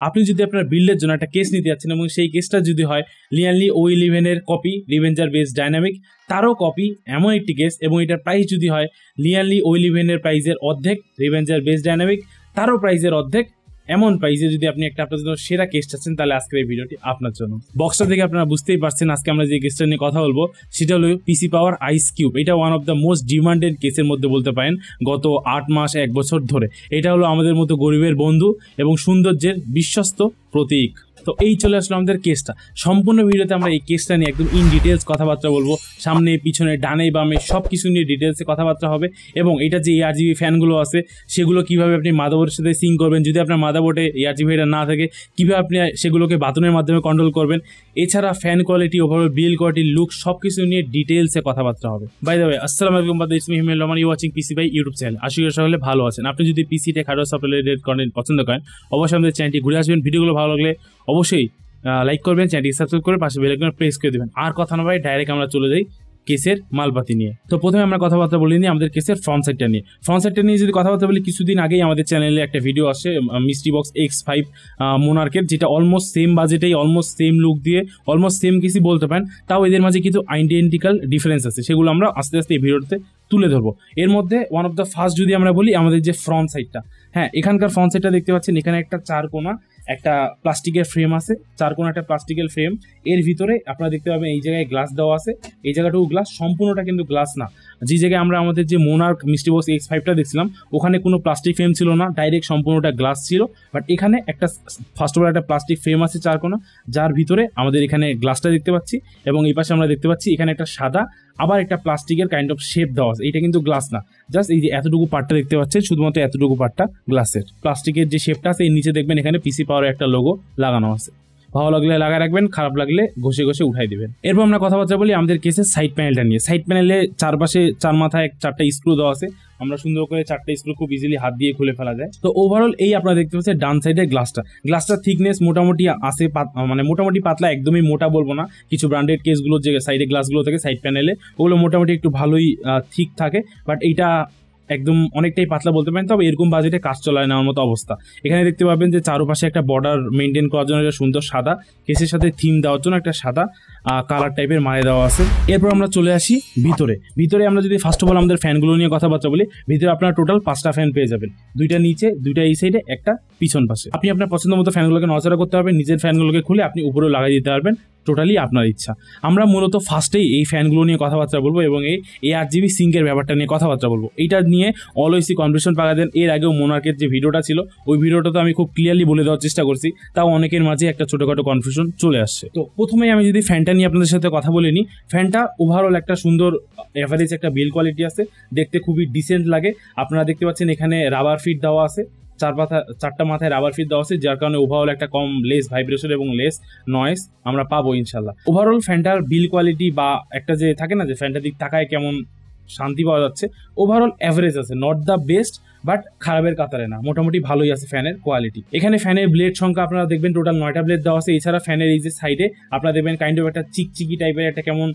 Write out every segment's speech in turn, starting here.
আপনি যদি আপনার বিল্ডের জন্য একটা কেস নিতে যাচ্ছেন এবং সেই কেসটা যদি হয় লিয়ানলি ও ইলেভেনের কপি রিভেঞ্জার বেস ডাইনামিক তারও কপি এমন একটি কেস এবং এটার প্রাইস যদি হয় লিয়ানলি ও ইলেভেনের প্রাইজের অর্ধেক রিভেঞ্জার বেস ডাইনামিক তারও প্রাইজের অর্ধেক এমন প্রাইসে যদি আপনি একটা আপনার জন্য সেরা কেস চাচ্ছেন তাহলে আজকের এই ভিডিওটি আপনার জন্য। বক্সটা থেকে আপনারা বুঝতেই পারছেন, আজকে আমরা যে কেসটা নিয়ে কথা বলব, সেটা হলো পিসি পাওয়ার আইস কিউব এটা one of the most demanded কেসের মধ্যে বলতে পারেন, গত আট মাস, এক বছর ধরে। এটা হলো আমাদের মতো গরিবের বন্ধু এবং সৌন্দর্যের বিশ্বস্ত প্রতীক। তো এই চলে আসলো আমাদের কেসটা সম্পূর্ণ ভিডিওতে আমরা এই কেসটা নিয়ে একদম ইন ডিটেলস কথাবার্তা বলব। সামনে, পিছনে, ডানে, বামে সব কিছু নিয়ে ডিটেলসে কথাবার্তা হবে এবং এটা যে এআরজিবি ফ্যানগুলো আছে, সেগুলো কীভাবে আপনি মাদাবোর্ডের সাথে সিং করবেন, যদি আপনার মাদাবোর্ডে এআরজিবি এটা না থাকে, কীভাবে আপনি সেগুলোকে বাতনের মাধ্যমে কন্ট্রোল করবেন, এছাড়া fan quality overall build quality look সব কিছু নিয়ে ডিটেলসে কথাবার্তা হবে। বাই দ্য আসসালামু আলাইকুম বাদ ইসমি Himel Rahman you watching PC by YouTube channel আশা সকলে ভালো আছেন। আপনি যদি PC tech software related content পছন্দ করেন, অবশ্যই আমাদের চ্যানেলটি ঘুরে আসবেন। ভিডিওগুলো ভালো লাগলে অবশ্যই লাইক করবেন চ্যানেলটি সাবস্ক্রাইব করে পাশে বেলাইকন প্রেস করে দেবেন। আর কথা না ভাই ডাইরেক্ট আমরা চলে যাই কেসের মালপাতি নিয়ে। তো প্রথমে আমরা কথাবার্তা বলি নিই আমাদের কেসের ফ্রন্ট সাইডটা নিয়ে। ফ্রন্ট সাইডটা নিয়ে যদি কথাবার্তা বলি, কিছুদিন আগেই আমাদের চ্যানেলে একটা ভিডিও আসে মিস্ট্রি বক্স এক্স ফাইভ মোনার্কের যেটা অলমোস্ট সেম বাজেটেই অলমোস্ট সেম লুক দিয়ে অলমোস্ট সেম কেসই বলতে পারেন, তাও এদের মাঝে কিছু আইডেন্টিক্যাল ডিফারেন্স আছে। সেগুলো আমরা আস্তে আস্তে এই ভিডিওতে তুলে ধরবো। এর মধ্যে ওয়ান অফ দ্য ফার্স্ট যদি আমরা বলি, আমাদের যে ফ্রন্ট সাইডটা হ্যাঁ এখানকার ফ্রন্ট সাইডটা দেখতে পাচ্ছেন, এখানে একটা চার কোনা একটা প্লাস্টিকের ফ্রেম আছে চার কোনা একটা প্লাস্টিকের ফ্রেম এর ভিতরে আপনারা দেখতে পাবেন এই জায়গায় গ্লাস দেওয়া আছে। এই জায়গাটুকু গ্লাস সম্পূর্ণটা কিন্তু গ্লাস না। যে জায়গায় আমরা আমাদের যে মোনার্ক মিস্টি বক্স এক্স ফাইভটা দেখছিলাম, ওখানে কোনো প্লাস্টিক ফ্রেম ছিল না ডাইরেক্ট সম্পূর্ণটা গ্লাস ছিল। বাট এখানে একটা ফার্স্ট অফ অল একটা প্লাস্টিক ফ্রেম আছে চার কোনা যার ভিতরে আমাদের এখানে গ্লাসটা দেখতে পাচ্ছি এবং এই পাশে আমরা দেখতে পাচ্ছি এখানে একটা সাদা, আবার একটা প্লাস্টিকের কাইন্ড অফ শেপ দেওয়া আছে। এটা কিন্তু গ্লাস না। জাস্ট এই যে এতটুকু পার্টটা দেখতে পাচ্ছেন, শুধুমাত্র এতটুকু পার্টটা গ্লাসের প্লাস্টিকের যে শেপটা আছে, এর নিচে দেখবেন এখানে পিসি পাওয়ার একটা লোগো লাগানো আছে। ভালো লাগলে লাগা রাখবেন, খারাপ লাগলে ঘষে ঘষে উঠাই দিবেন। এরপর আমরা কথাবার্তা বলি আমাদের কেসে সাইড প্যানেলটা নিয়ে। সাইড প্যানেলে চারপাশে চার মাথায় চারটা স্ক্রু দেওয়া আছে। আমরা সুন্দর করে চারটা স্ক্রু খুব ইজিলি হাত দিয়ে খুলে ফেলা যায়। তো ওভারঅল এই আপনারা দেখতে পাচ্ছেন ডান সাইডের গ্লাসটা গ্লাসটার থিকনেস মোটামুটি আছে মানে মোটামুটি পাতলা, একদমই মোটা বলব না। কিছু ব্র্যান্ডেড কেসগুলো যে সাইডে গ্লাসগুলো থাকে সাইড প্যানেলে ওগুলো মোটামুটি একটু ভালোই থিক থাকে। বাট এইটা একদম অনেকটাই পাতলা বলতে পারেন, তবে এরকম বাজেটে কাজ চলায় নেওয়ার মতো অবস্থা। এখানে দেখতে পাবেন যে চারপাশে একটা বর্ডার মেনটেন করার জন্য একটা সুন্দর সাদা কেসের সাথে থিম দেওয়ার জন্য একটা সাদা। কালার টাইপের মারে দেওয়া আছে। এরপর আমরা চলে আসি ভিতরে। ভিতরে আমরা যদি ফার্স্ট অফ অল আমাদের ফ্যানগুলো নিয়ে কথাবার্তা বলি, ভিতরে আপনার টোটাল পাঁচটা ফ্যান পেয়ে যাবেন। দুইটা নিচে, দুইটা এই সাইডে একটা পিছন পাশে। আপনি আপনার পছন্দ মতো ফ্যানগুলোকে নজরা করতে পারবেন, নিজের ফ্যানগুলোকে খুলে আপনি উপরেও লাগাই দিতে পারবেন টোটালি আপনার ইচ্ছা। আমরা মূলত ফার্স্টেই এই ফ্যানগুলো নিয়ে কথাবার্তা বলব এবং এই এ আর জিবি সিঙ্কের ব্যাপারটা নিয়ে কথাবার্তা বলব। এইটা নিয়ে অলওয়েসি কনফিউশন পাকা দেন। এর আগেও মোনার্কের যে ভিডিওটা ছিল, ওই ভিডিওটা তো আমি খুব ক্লিয়ারলি বলে দেওয়ার চেষ্টা করছি। তাও অনেকের মাঝে একটা ছোটোখাটো কনফিউশন চলে আসছে। তো প্রথমেই আমি যদি ফ্যানটা নিয়ে আপনাদের সাথে কথা বলে নিই ফ্যানটা ওভারঅল একটা সুন্দর অ্যাভারেজ একটা বিল কোয়ালিটি আছে। দেখতে খুবই ডিসেন্ট লাগে। আপনারা দেখতে পাচ্ছেন এখানে রাবার ফিট দেওয়া আছে। চার মাথা চারটা মাথায় রাবার ফিট দেওয়া আছে, যার কারণে ওভারঅল একটা কম লেস ভাইব্রেশন এবং লেস নয়েস আমরা পাবো ইনশাল্লাহ ওভারঅল ফ্যানটার বিল কোয়ালিটি বা একটা যে থাকে না, যে ফ্যানটার দিক তাকায় কেমন শান্তি পাওয়া যাচ্ছে ওভারঅল অ্যাভারেজ আছে। নট দ্য বেস্ট বাট খারাপের কাতারে না। মোটামুটি ভালোই আছে ফ্যানের কোয়ালিটি এখানে ফ্যানের ব্লেড সংখ্যা আপনারা দেখবেন টোটাল নয়টা ব্লেড দেওয়া আছে। এছাড়া ফ্যানের এই যে সাইডে আপনারা দেখবেন কাইন্ড অফ একটা চিকচিকি টাইপের একটা কেমন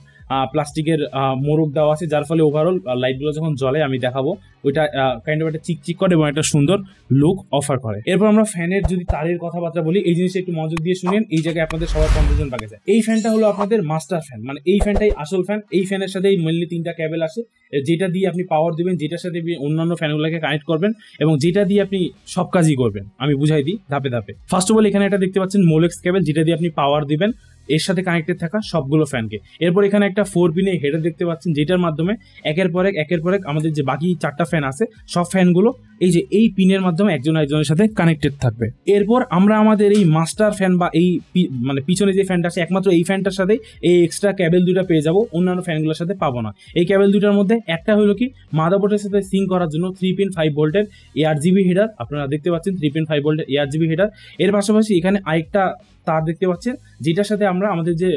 প্লাস্টিকের মোরগ দেওয়া আছে, যার ফলে ওভারঅল লাইটগুলো যখন জ্বলে, আমি দেখাবো। ওইটা কাইন্ড অফ একটা চিকচিক করে এবং একটা সুন্দর লুক অফার করে। এরপর আমরা ফ্যানের যদি তারের কথাবার্তা বলি, এই জিনিসটা একটু মনোযোগ দিয়ে শুনেন। এই জায়গায় আপনাদের সবার কনফিউশন পাকে যায়। এই ফ্যানটা হলো আপনাদের মাস্টার ফ্যান মানে এই ফ্যানটাই আসল ফ্যান এই ফ্যানের সাথেই মেনলি তিনটা ক্যাবেল আসে। যেটা দিয়ে আপনি পাওয়ার দিবেন, যেটার সাথে অন্যান্য ফ্যানগুলোকে কানেক্ট করবেন এবং যেটা দিয়ে আপনি সব কাজই করবেন। আমি বুঝাই দিই, ধাপে ধাপে। ফার্স্ট অফ অল এখানে একটা দেখতে পাচ্ছেন মোলেক্স কেবল যেটা দিয়ে আপনি পাওয়ার দিবেন। এর সাথে কানেক্টেড থাকা সবগুলো ফ্যানকে এরপর এখানে একটা ফোর পিনে হেডার দেখতে পাচ্ছেন, যেটার মাধ্যমে একের পর এক, একের পর এক আমাদের যে বাকি চারটা ফ্যান আছে, সব ফ্যানগুলো এই যে এই পিনের মাধ্যমে একজন একজনের সাথে কানেক্টেড থাকবে। এরপর আমরা আমাদের এই মাস্টার ফ্যান বা এই মানে পিছনে যে ফ্যানটা আছে, একমাত্র এই ফ্যানটার সাথে এই এক্সট্রা ক্যাবেল দুটা পেয়ে যাব, অন্যান্য ফ্যানগুলোর সাথে পাবো না। এই ক্যাবেল দুটার মধ্যে একটা হলো কি মাদাবোর্ডের সাথে সিং করার জন্য থ্রি পিন ফাইভ ভোল্টের এয়ার জিবি হেডার আপনারা দেখতে পাচ্ছেন থ্রি পিন ফাইভ ভোল্টের এয়ার জিবি হেডার এর পাশাপাশি এখানে আরেকটা তার দেখতে পাচ্ছেন, যেটার সাথে আমরা আমাদের যে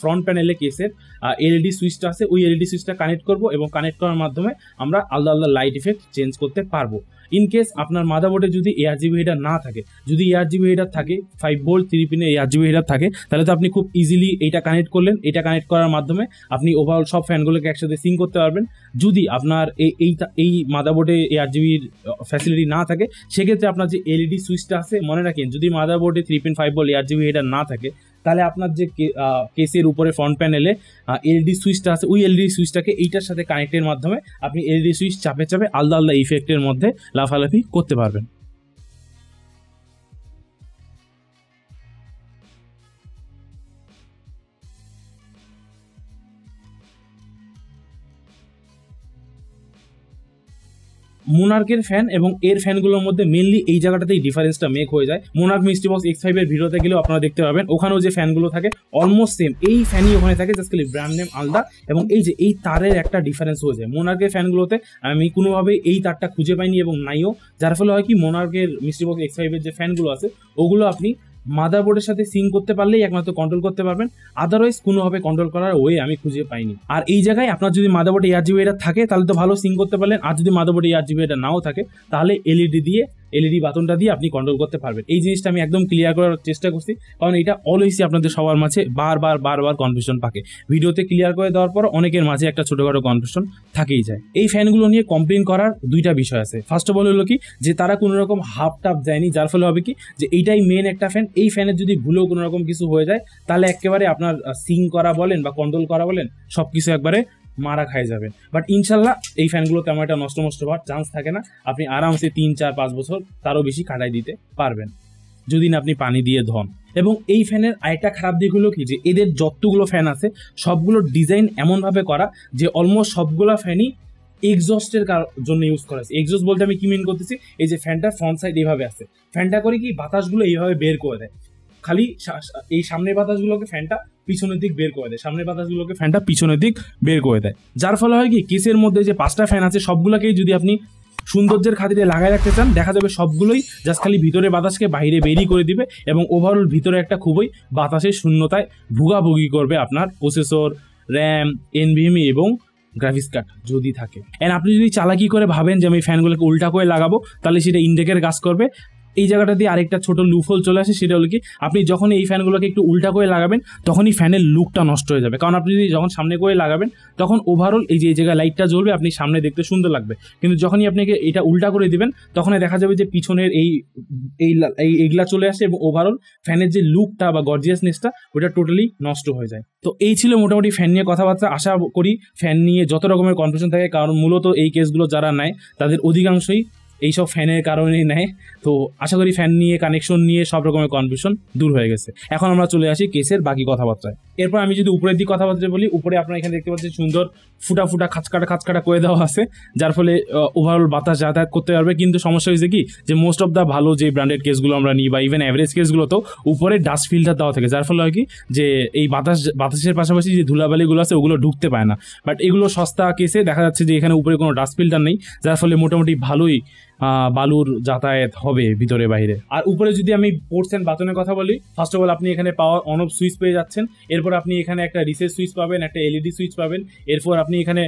ফ্রন্ট প্যানেলে কেসের এলইডি সুইচটা আছে, ওই এলইডি সুইচটা কানেক্ট করব এবং কানেক্ট করার মাধ্যমে আমরা আলাদা আলাদা লাইট ইফেক্ট চেঞ্জ করতে পারব। ইন কেস আপনার মাদারবোর্ডে যদি এয়ার জিবি হিটার না থাকে, যদি এয়ার জিবি হিটার থাকে ফাইভ ভোল্ট থ্রি পিনে এয়ার জিবি হিটার থাকে, তাহলে তো আপনি খুব ইজিলি এইটা কানেক্ট করলেন। এটা কানেক্ট করার মাধ্যমে আপনি ওভারঅল সব ফ্যানগুলোকে একসাথে সিং করতে পারবেন। যদি আপনার এই এই এই মাদারবোর্ডে এয়ার জিবির ফ্যাসিলিটি না থাকে, সেক্ষেত্রে আপনার যে এলইডি সুইচটা আছে, মনে রাখেন, যদি মাদারবোর্ডে three point five volt ARGB header না থাকে তাহলে আপনার যে কেসের উপরে ফ্রন্ট প্যানেলে এলডি সুইচটা আছে, ওই এলডি সুইচটাকে এইটার সাথে কানেক্টের মাধ্যমে আপনি এলডি সুইচ চাপে চাপে আলাদা আলাদা ইফেক্টের মধ্যে লাফালাফি করতে পারবেন। মোনার্কের ফ্যান এবং এর ফ্যানগুলোর মধ্যে মেনলি এই জায়গাটাতেই ডিফারেন্সটা মেক হয়ে যায়। মোনার্ক মিস্টি বক্স এক্স ফাইভের ভিডিওতে গেলেও আপনারা দেখতে পাবেন। ওখানেও যে ফ্যানগুলো থাকে অলমোস্ট সেম এই ফ্যানই ওখানে থাকে জাস্ট খালি ব্র্যান্ড নেম আলাদা এবং এই যে এই তারের একটা ডিফারেন্স হয়ে যায়। মোনার্কের ফ্যানগুলোতে আমি কোনোভাবে এই তারটা খুঁজে পাইনি এবং নাইও। যার ফলে হয় কি মোনার্কের মিস্টি বক্স এক্স ফাইভের যে ফ্যানগুলো আছে, ওগুলো আপনি মাদারবোর্ডের সাথে সিং করতে পারলেই একমাত্র কন্ট্রোল করতে পারবেন। আদারওয়াইজ কোনোভাবে কন্ট্রোল করার ওয়ে আমি খুঁজে পাইনি। আর এই জায়গায় আপনার যদি মাদারবোর্ডে এয়ার জিবি এটা থাকে, তাহলে তো ভালো সিং করতে পারলেন। আর যদি মাদারবোর্ডে এয়ার জিবি এটা নাও থাকে, তাহলে এলইডি দিয়ে এলইডি বাটনটা দিয়ে আপনি কন্ট্রোল করতে পারবেন। এই জিনিসটা আমি একদম ক্লিয়ার করার চেষ্টা করছি, কারণ এটা অলওয়েজই আপনাদের সবার মাঝে বারবার বারবার কনফিউশন পাকে। ভিডিওতে ক্লিয়ার করে দেওয়ার পর অনেকের মাঝে একটা ছোটোখাটো কনফিউশন থাকেই যায়। এই ফ্যানগুলো নিয়ে কমপ্লেন করার দুইটা বিষয় আছে। ফার্স্ট অফ অল হলো কি, যে তারা কোনো রকম হাফ টাপ দেয়নি, যার ফলে হবে কি, যে এইটাই মেন একটা ফ্যান এই ফ্যানের যদি ভুলেও কোনো রকম কিছু হয়ে যায়, তাহলে একেবারে আপনার সিং করা বলেন বা কন্ট্রোল করা বলেন সব কিছু একবারে মারা খাই যাবেন বাট ইনশাল্লাহ এই ফ্যানগুলো তেমন একটা নষ্ট নষ্ট হওয়ার চান্স থাকে না। আপনি আরামসে তিন, চার, পাঁচ বছর তারও বেশি কাটাই দিতে পারবেন। যদি না আপনি পানি দিয়ে ধন। এবং এই ফ্যানের আরেকটা খারাপ দিক হলো কি? যে এদের যতগুলো ফ্যান আছে, সবগুলোর ডিজাইন এমনভাবে করা যে অলমোস্ট সবগুলো ফ্যানই এক্সস্টের জন্য ইউজ করা আছে এক্সস্ট বলতে আমি কি মিন করতেছি? এই যে ফ্যানটার ফ্রন্ট সাইড এইভাবে আছে ফ্যানটা করে কি? বাতাসগুলো এইভাবে বের করে দেয়। খালি এই সামনের বাতাসগুলোকে ফ্যানটা পিছনের দিক বের করে দেয়। সামনের বাতাসগুলোকে ফ্যানটা পিছনের দিক বের করে দেয়। যার ফলে হয় কি? কেসের মধ্যে যে পাঁচটা ফ্যান আছে, সবগুলোকেই যদি আপনি সৌন্দর্যের খাতিরে লাগাই রাখতে চান, দেখা যাবে সবগুলোই জাস্ট খালি ভিতরে বাতাসকে বাইরে বেরিয়ে করে দিবে এবং ওভারঅল ভিতরে একটা খুবই বাতাসের শূন্যতায় ভুগাভুগি করবে আপনার প্রসেসর র্যাম এনভিএমই এবং গ্রাফিক্স কার্ড যদি থাকে। অ্যান্ড আপনি যদি চালাকি করে ভাবেন যে আমি ফ্যানগুলোকে উল্টা করে লাগাবো, তাহলে সেটা ইনটেকের কাজ করবে। এই জায়গাটা দিয়ে আরেকটা ছোট লুফল চলে আসে, সেটা হলো কি, আপনি যখন এই ফ্যানগুলোকে একটু উল্টা করে লাগাবেন, তখনই ফ্যানের লুকটা নষ্ট হয়ে যাবে। কারণ আপনি যদি যখন সামনে করে লাগাবেন, তখন ওভারঅল এই যে, এই জায়গায় লাইটটা জ্বলবে, আপনি সামনে দেখতে সুন্দর লাগবে। কিন্তু যখনই আপনাকে এটা উল্টা করে দিবেন তখন দেখা যাবে যে পিছনের এই এই এই এগুলা চলে আসে এবং ওভারঅল ফ্যানের যে লুকটা বা গর্জিয়াসনেসটা ওটা টোটালি নষ্ট হয়ে যায়। তো এই ছিল মোটামুটি ফ্যান নিয়ে কথাবার্তা। আশা করি ফ্যান নিয়ে যত রকমের কনফিউশন থাকে, কারণ মূলত এই কেসগুলো যারা নেয়, তাদের অধিকাংশই এইসব ফ্যানের কারণেই নেয়। তো আশা করি ফ্যান নিয়ে কানেকশন নিয়ে সব রকমের কনফিউশন দূর হয়ে গেছে। এখন আমরা চলে আসি কেসের বাকি কথাবার্তায়। এরপর আমি যদি উপরের দিক কথাবার্তা বলি, উপরে আপনারা এখানে দেখতে পাচ্ছেন সুন্দর ফুটা ফুটা খাঁচকাটা খাঁচকাটা করে দেওয়া আছে, যার ফলে ওভারঅল বাতাস যাতায়াত করতে পারবে। কিন্তু সমস্যা হয়েছে কি, যে মোস্ট অফ দ্য ভালো যে ব্র্যান্ডেড কেসগুলো আমরা নিই বা ইভেন অ্যাভারেজ কেসগুলোতেও উপরে ডাস্ট ফিল্টার দেওয়া থাকে। যার ফলে হয় কি, যে এই বাতাস, বাতাসের পাশাপাশি যে ধুলাবালিগুলো আছে, ওগুলো ঢুকতে পায় না। বাট এগুলো সস্তা কেসে দেখা যাচ্ছে যে এখানে উপরে কোনো ডাস্ট ফিল্টার নেই, যার ফলে মোটামুটি ভালোই বালুর যাতায়াত হবে ভিতরে বাইরে আর উপরে যদি আমি পোর্টস অ্যান্ড বাথনের কথা বলি ফার্স্ট অফ অল আপনি এখানে পাওয়ার অন অফ সুইচ পেয়ে যাচ্ছেন। এরপর আপনি এখানে একটা রিসেস সুইচ পাবেন, একটা এলইডি সুইচ পাবেন। এরপর আপনি এখানে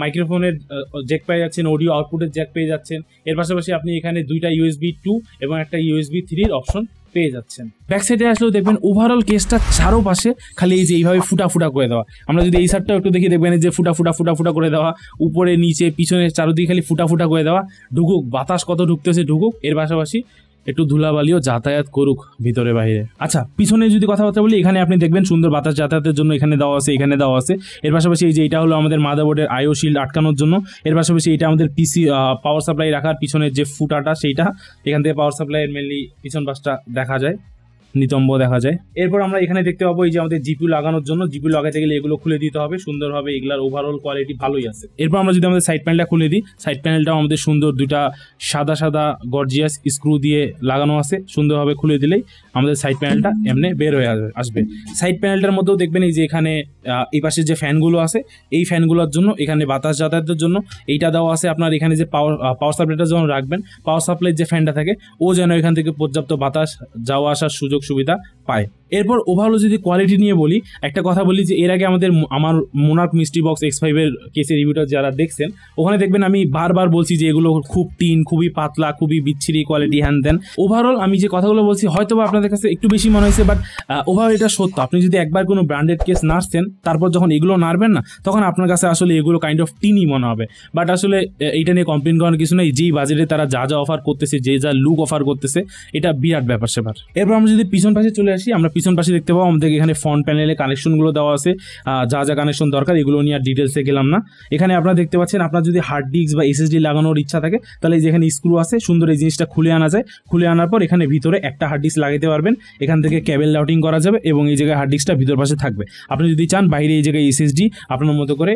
মাইক্রোফোনের জ্যাক পেয়ে যাচ্ছেন অডিও আউটপুটের জ্যাক পেয়ে যাচ্ছেন। এর পাশাপাশি আপনি এখানে দুইটা ইউএসবি টু এবং একটা ইউএসবি থ্রির অপশন পেয়ে যাচ্ছেন। ব্যাক সাইডে আসলেও দেখবেন ওভারঅল কেসটা চারোপাশে খালি এই যে এইভাবে ফুটা ফুটা করে দেওয়া। আমরা যদি এই সারটাও একটু দেখি, দেখবেন যে ফুটা ফুটা ফুটা ফুটা করে দেওয়া, উপরে, নিচে, পিছনে, চারোদিকে খালি ফুটা ফুটা করে দেওয়া। ঢুকুক, বাতাস কত ঢুকতেছে, ঢুকুক। এর পাশাপাশি একটু ধুলাবালিও যাতায়াত করুক ভিতরে বাইরে আচ্ছা পিছনে যদি কথাবার্তা বলি, এখানে আপনি দেখবেন সুন্দর বাতাস যাতায়াতের জন্য এখানে দেওয়া আছে, এখানে দেওয়া আছে। এর পাশাপাশি এই যে এটা হলো আমাদের মাদারবোর্ডের আয়ো শিল্ড আটকানোর জন্য। এর পাশাপাশি এটা আমাদের পিসি পাওয়ার সাপ্লাই রাখার পিছনের যে ফুটাটা, সেইটা এখান থেকে পাওয়ার সাপ্লাইয়ের মেনলি পিছন পাশটা দেখা যায়। নিতম্ব দেখা যায়। এরপর আমরা এখানে দেখতে পাবো এই যে আমাদের জিপু লাগানোর জন্য। জিপু লাগাতে গেলে এগুলো খুলে দিতে হবে। সুন্দরভাবে এগুলার ওভারঅল কোয়ালিটি ভালোই আছে। এরপর আমরা যদি আমাদের সাইড প্যানেলটা খুলে দিই সাইড প্যানেলটাও আমাদের সুন্দর দুটা সাদা সাদা গর্জিয়াস স্ক্রু দিয়ে লাগানো আছে। সুন্দরভাবে খুলে দিলেই আমাদের সাইড প্যানেলটা এমনি বের হয়ে আসবে। সাইড প্যানেলটার মধ্যেও দেখবেন এই যে এখানে এই পাশে যে ফ্যানগুলো আছে, এই ফ্যানগুলোর জন্য, এখানে বাতাস যাতায়াতের জন্য, এইটা দেওয়া আছে আপনার এখানে যে পাওয়ার পাওয়ার সাপ্লাইটা যখন রাখবেন পাওয়ার সাপ্লাইয়ের যে ফ্যানটা থাকে, ও যেন এখান থেকে পর্যাপ্ত বাতাস যাওয়া আসার সুযোগ সুবিধা পায়। এরপর ওভারঅল যদি কোয়ালিটি নিয়ে বলি, একটা কথা বলি যে এর আগে আমাদের আমার মোনার্ক মিস্ট্রি বক্স এক্স ফাইভের কেসের রিভিউটা যারা দেখছেন, ওখানে দেখবেন আমি বারবার বলছি যে এগুলো খুব টিন, খুবই পাতলা, খুবই বিচ্ছিরি কোয়ালিটি হ্যান দেন ওভারঅল আমি যে কথাগুলো বলছি হয়তো আপনাদের কাছে একটু বেশি মনে হয়েছে বাট ওভারঅল এটা সত্য। আপনি যদি একবার কোনো ব্র্যান্ডেড কেস নাড়ছেন, তারপর যখন এগুলো নাড়বেন না, তখন আপনার কাছে আসলে এগুলো কাইন্ড অফ টিনই মনে হবে। বাট আসলে এটা নিয়ে কমপ্লেন করার কিছু নেই। যেই বাজেটে তারা যা যা অফার করতেছে, যে যা লুক অফার করতেছে, এটা বিরাট ব্যাপার সেবার। এরপর আমরা যদি পিছন পাশে চলে আসি, আমরা পিছন পাশে দেখতে পাবো আমাদের এখানে ফ্রন্ট প্যানেলে কানেকশনগুলো দেওয়া আছে। যা যা কানেকশন দরকার, এগুলো নিয়ে আর ডিটেলসে গেলাম না। এখানে আপনারা দেখতে পাচ্ছেন, আপনার যদি হার্ড ডিস্ক বা এসএসডি লাগানোর ইচ্ছা থাকে, তাহলে যেখানে স্ক্রু আছে, সুন্দর এই জিনিসটা খুলে আনা যায়। খুলে আনার পর এখানে ভিতরে একটা হার্ড ডিস্ক লাগাতে পারবেন। এখান থেকে কেবল রাউটিং করা যাবে এবং এই জায়গায় হার্ড ডিস্কটা ভিতর পাশে থাকবে। আপনি যদি চান, বাইরে এই জায়গায় এসএসডি আপনার মতো করে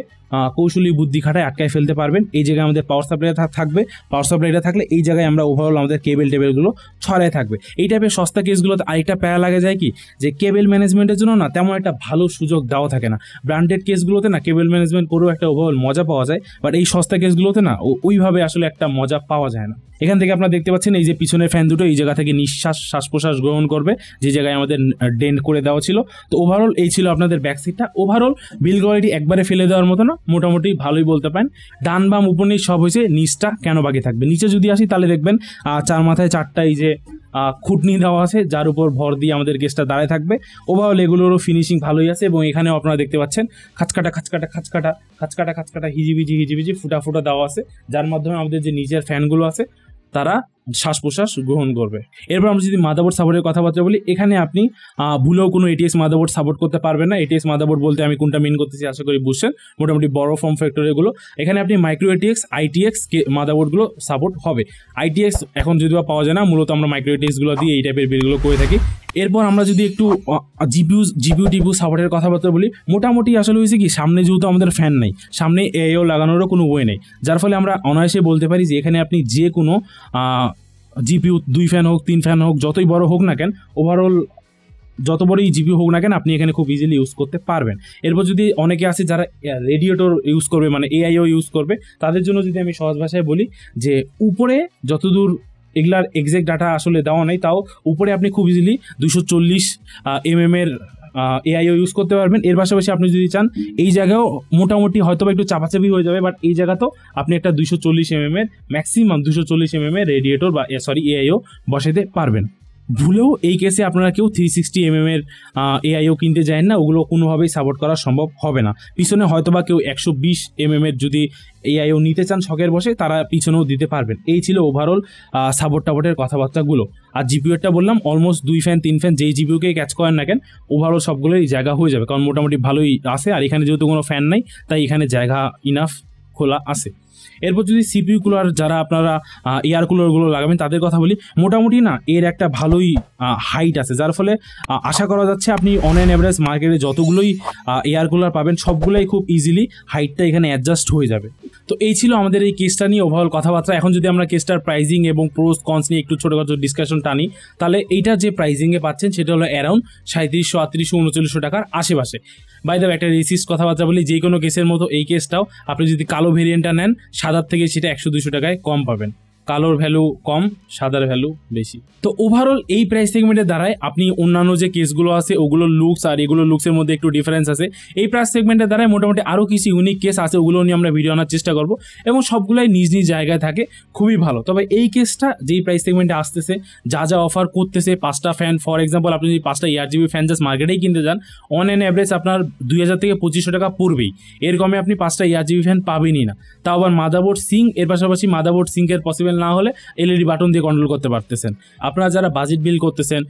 কৌশলী বুদ্ধি খাটায় আটকায় ফেলতে পারবেন। এই জায়গায় আমাদের পাওয়ার সাপ্লাই থাকবে। পাওয়ার সাপ্লাইটা থাকলে এই জায়গায় আমরা ওভারঅল আমাদের কেবেল টেবিলগুলো ছড়ায় থাকবে। এই টাইপের সস্তা কেসগুলোতে আরেকটা প্যারা লাগে যায় কি? যে কেবল ম্যানেজমেন্টের জন্য না তেমন একটা ভালো সুযোগ দেওয়া থাকে না। ব্র্যান্ডেড কেসগুলোতে না কেবল ম্যানেজমেন্ট করেও একটা ওভারঅল মজা পাওয়া যায় বাট এই সস্তা কেসগুলোতে না ওইভাবে আসলে একটা মজা পাওয়া যায় না। এখান থেকে আপনারা দেখতে পাচ্ছেন এই যে পিছনের ফ্যান দুটো এই জায়গা থেকে নিঃশ্বাস শ্বাস প্রশ্বাস গ্রহণ করবে, যে জায়গায় আমাদের ডেন্ট করে দেওয়া ছিল। তো ওভারঅল এই ছিল আপনাদের ব্যাকসিটটা ওভারঅল বিল কোয়ালিটি একবারে ফেলে দেওয়ার মতো না, মোটামুটি ভালোই বলতে পারেন। ডান বাম উপর নিচ সব হয়েছে, নিচটা কেন বাকি থাকবে? নিচে যদি আসি তাহলে দেখবেন চার মাথায় চারটা এই যে খুঁটনি দেওয়া আছে, যার উপর ভর দিয়ে আমাদের গেস্টটা দাঁড়ায় থাকবে। ওভারঅল এগুলোরও ফিনিশিং ভালোই আছে এবং এখানেও আপনারা দেখতে পাচ্ছেন, খাঁচকাটা খাঁচকাটা খাঁচকাটা খাঁচকাটা খাঁচকাটা, হিজিবিজি হিজিবিজি ফুটা ফুটা দেওয়া আছে। যার মাধ্যমে আমাদের যে নিজের ফ্যানগুলো আছে, তারা শ্বাস প্রশ্বাস গ্রহণ করবে। এরপর আমরা যদি মাদাবোর্ড সাপোর্টের কথাবার্তা বলি, এখানে আপনি ভুলেও কোনো এটিএস মাদাবোর্ড সাপোর্ট করতে পারবেন না। এটিএস মাদাবোর্ড বলতে আমি কোনটা মেন করতেছি আশা করি বুঝছেন। মোটামুটি বড় ফর্ম ফ্যাক্টর এগুলো। এখানে আপনি মাইক্রো এটিএক্স আইটিএক্স মাদাবোর্ডগুলো সাপোর্ট হবে। আইটিএক্স এখন যদি বা পাওয়া যায় না, মূলত আমরা মাইক্রো এটিএক্সগুলো দিয়ে এই টাইপের বিলগুলো করে থাকি। এরপর আমরা যদি একটু জিপিউ জিপিউ, টিপিউ সাপোর্টের কথাবার্তা বলি, মোটামুটি আসলে হয়েছে কি, সামনে যেহেতু আমাদের ফ্যান নেই, সামনে এও লাগানোরও কোনো ওয়ে নেই। যার ফলে আমরা অনায়াসে বলতে পারি যে এখানে আপনি যে কোনো জিপিউ দুই ফ্যান হোক, তিন ফ্যান হোক, যতই বড় হোক না কেন ওভারঅল যত বড়ই জিপি হোক না কেন, আপনি এখানে খুব ইজিলি ইউজ করতে পারবেন। এরপর যদি অনেকে আছে যারা রেডিয়েটর ইউজ করবে মানে এআইও ইউজ করবে, তাদের জন্য যদি আমি সহজ ভাষায় বলি যে, উপরে যতদূর এগুলার এক্সাক্ট ডাটা আসলে দেওয়া নেই, তাও উপরে আপনি খুব ইজিলি দুশো চল্লিশ এম এম এর এআইও ইউজ করতে পারবেন। এর পাশাপাশি আপনি যদি চান, এই জায়গাও মোটামুটি হয়তো একটু চাপাচাপি হয়ে যাবে বাট এই জায়গাতেও আপনি একটা দুশো চল্লিশ এম এর ম্যাক্সিমাম দুশো চল্লিশ এম এম এর রেডিয়েটর বা সরি এআইও বসাতে পারবেন। ভুলেও এই কেসে আপনারা কেউ থ্রি সিক্সটি এম এর এআইও কিনতে যায় না, ওগুলো কোনোভাবেই সাপোর্ট করা সম্ভব হবে না। পিছনে হয়তোবা কেউ একশো বিশ এম এর যদি এআইও নিতে চান শখের বসে, তারা পিছনেও দিতে পারবেন। এই ছিল ওভারঅল সাপোর্ট টাপোর্টের কথাবার্তাগুলো। আর জিপিউটা বললাম অলমোস্ট দুই ফ্যান তিন ফ্যান যেই জিপিউকে ক্যাচ করেন না কেন ওভারঅল সবগুলোই জায়গা হয়ে যাবে। কারণ মোটামুটি ভালোই আসে আর এখানে যেহেতু কোনো ফ্যান নাই, তাই এখানে জায়গা ইনাফ খোলা আছে। এরপর যদি সিপিউ কুলার যারা আপনারা এয়ার কুলারগুলো লাগাবেন, তাদের কথা বলি, মোটামুটি না, এর একটা ভালোই হাইট আছে। যার ফলে আশা করা যাচ্ছে আপনি অনলাইন অ্যান অ্যাভারেজ মার্কেটে যতগুলোই এয়ার কুলার পাবেন, সবগুলোই খুব ইজিলি হাইটটা এখানে অ্যাডজাস্ট হয়ে যাবে। তো এই ছিল আমাদের এই কেসটা নিয়ে ওভারঅল কথাবার্তা। এখন যদি আমরা কেসটার প্রাইজিং এবং প্রোস কনস নিয়ে একটু ছোটোখাটো ডিসকাশন টানি, তাহলে এইটা যে প্রাইজিংয়ে পাচ্ছেন সেটা হলো অ্যারাউন্ড সাঁত্রিশশো আটত্রিশশো, উনচল্লিশশো টাকার আশেপাশে। বাই দ্য একটা রেসিস্ট কথাবার্তা বলি, যে কোনো কেসের মতো এই কেসটাও আপনি যদি কালো ভেরিয়েন্টটা নেন, সাদার থেকে সেটা একশো দুশো টাকায় কম পাবেন। কালোর ভ্যালু কম, সাদার ভ্যালু বেশি। তো ওভারঅল এই প্রাইস সেগমেন্টের দ্বারাই আপনি অন্যান্য যে কেসগুলো আছে ওগুলোর লুকস আর এগুলো লুকসের মধ্যে একটু ডিফারেন্স আছে। এই প্রাইস সেগমেন্টের দ্বারাই মোটামুটি আরও কিছু ইউনিক কেস আছে, ওগুলো নিয়ে আমরা ভিডিও আনার চেষ্টা করব এবং সবগুলাই নিজ নিজ জায়গায় থাকে, খুবই ভালো। তবে এই কেসটা যেই প্রাইস সেগমেন্টে আসতেছে, যা যা অফার করতেছে, পাঁচটা ফ্যান ফর এক্সাম্পল আপনি যদি পাঁচটা ইয়ার জিবি ফ্যান জাস্ট মার্কেটেই কিনতে যান অন অ্যান অ্যাভারেজ আপনার দুই হাজার থেকে পঁচিশশো টাকা পড়বেই এর কমে আপনি পাঁচটা ইয়ার জিবি ফ্যান পাবেনই না। তাও আবার মাদাবোর্ড সিং এর পাশাপাশি মাদাবোর্ড সিঙ্কের পসিবল না হলে এলইডি বাটন দিয়ে কন্ট্রোল করতে পারতেছেন। আপনারা যারা বাজেট বিল করতেছেন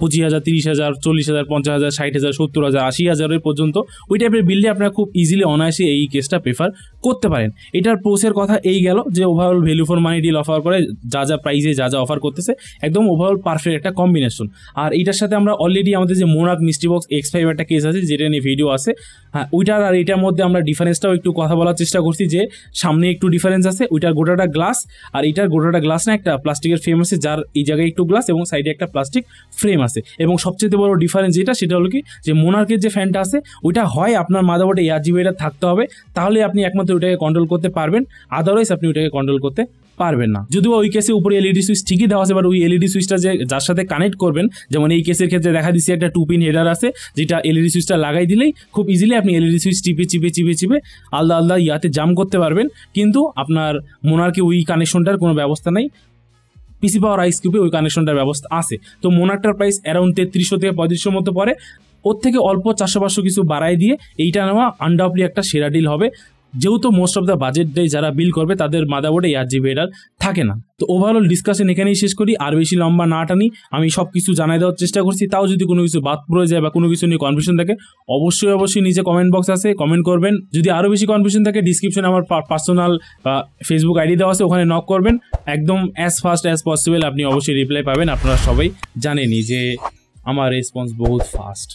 পঁচিশ হাজার, তিরিশ হাজার, চল্লিশ হাজার, পঞ্চাশ হাজার, ষাট হাজার, সত্তর হাজার, আশি হাজারের পর্যন্ত ওই টাইপের বিললে আপনারা খুব ইজিলি অনায়াসে এই কেসটা প্রেফার করতে পারেন। এটার প্রোসের কথা এই গেল যে overall value for money deal offer করে যা যা প্রাইসে যা যা অফার করতেছে, একদম ওভারঅল পারফেক্ট একটা কম্বিনেশন আর এটার সাথে আমরা অলরেডি আমাদের যে মোনাক মিস্ট্রি বক্স এক্স ফাইভ একটা কেস আছে, যেটা নিয়ে ভিডিও আছে হ্যাঁ ওইটার আর এটার মধ্যে আমরা ডিফারেন্সটাও একটু কথা বলার চেষ্টা করছি যে সামনে একটু ডিফারেন্স আছে, ওইটার গোটাটা গ্লাস আর এটার গোটাটা গ্লাস না একটা প্লাস্টিকের ফ্রেম আছে, যার এই জায়গায় একটু গ্লাস এবং সাইডে একটা প্লাস্টিক ফ্রেম আছে। এবং সবচেয়ে বড় ডিফারেন্স যেটা, সেটা হলো কি, যে মোনার্কের যে ফ্যানটা আছে, ওইটা হয় আপনার মাদাবোর্ডে এয়ার জিবিটা থাকতে হবে, তাহলে আপনি একমাত্র ওইটাকে কন্ট্রোল করতে পারবেন আদারওয়াইজ আপনি ওইটাকে কন্ট্রোল করতে পারবেন না। যদিও ওই কেসে উপরে এলইডি সুইচ ঠিকই দেওয়া আছে বাট ওই এলইডি সুইচটা যে, যার সাথে কানেক্ট করবেন, যেমন এই কেসের ক্ষেত্রে দেখা দিচ্ছে একটা টু পিন হেডার আছে, যেটা এলইডি সুইচটা লাগাই দিলেই খুব ইজিলি আপনি এলইডি সুইচ টিপে চিপে চিপে চিপে আলাদা আলাদা ইয়াতে জাম করতে পারবেন। কিন্তু আপনার মোনারকে ওই কানেকশনটার কোনো ব্যবস্থা নেই। পিসি পাওয়ার আইস কিউবে ওই কানেকশনটার ব্যবস্থা আছে। তো মোনাটার প্রাইস অ্যারাউন্ড তেত্রিশশো থেকে পঁয়ত্রিশশোর মতো পরে ওর থেকে অল্প চারশো পাঁচশো কিছু বাড়াই দিয়ে এইটা নেওয়া আনডাউটলি একটা সেরা ডিল হবে। যেহেতু মোস্ট অফ দ্য বাজেট ডে যারা বিল করবে, তাদের মাদাবোর্ডে এয়ার জিবি এটার থাকে না। তো ওভারঅল ডিসকাশন এখানেই শেষ করি। আর বেশি লম্বা না টানি, আমি সব কিছু জানাই দেওয়ার চেষ্টা করছি। তাও যদি কোনো কিছু বাদ পড়ে যায় বা কোনো কিছু নিয়ে কনফিউশন থাকে, অবশ্যই অবশ্যই নিজে কমেন্ট বক্স আছে কমেন্ট করবেন। যদি আরও বেশি কনফিউশন থাকে ডিসক্রিপশনে আমার পার্সোনাল ফেসবুক আইডি দেওয়া আছে, ওখানে নক করবেন। একদম অ্যাজ ফাস্ট অ্যাজ পসিবল আপনি অবশ্যই রিপ্লাই পাবেন। আপনারা সবাই জানেনই যে আমার রেসপন্স বহুত ফাস্ট